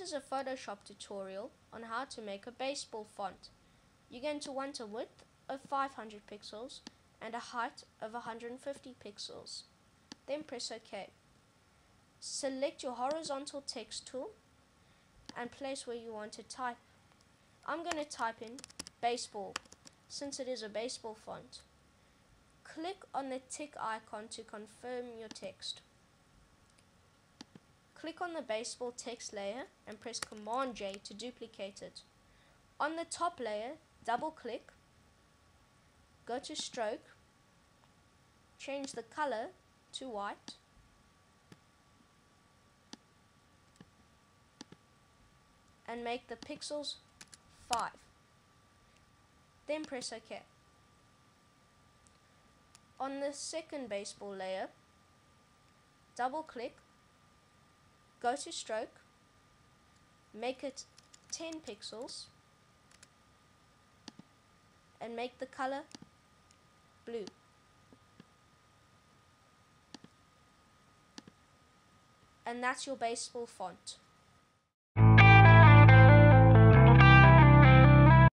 is a Photoshop tutorial on how to make a baseball font. You're going to want a width of 500 pixels and a height of 150 pixels. Then press OK. Select your horizontal text tool and place where you want to type. I'm going to type in baseball since it is a baseball font. Click on the tick icon to confirm your text. Click on the baseball text layer and press Command J to duplicate it. On the top layer, double click, go to stroke, change the color to white, and make the pixels 5. Then press OK. On the second baseball layer, double click go to stroke, make it 10 pixels, and make the color blue. And that's your baseball font.